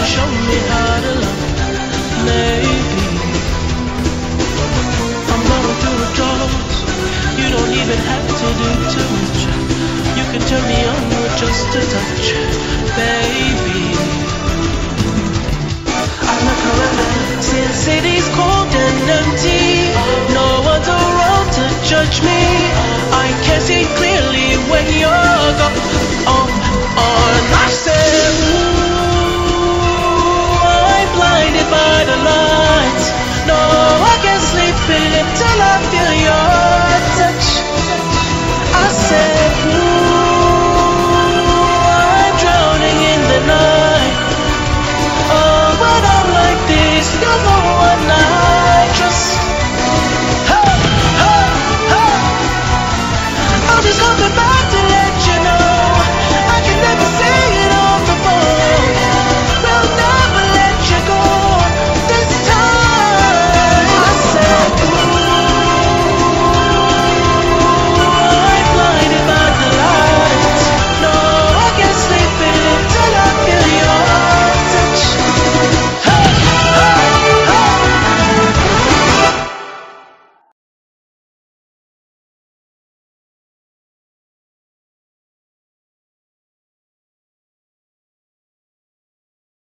can show me how to love, maybe I'm going through withdrawals, you don't even have to do too much You can turn me on with just a touch, baby I look around, see Sin City's cold and empty. No one's around to judge me.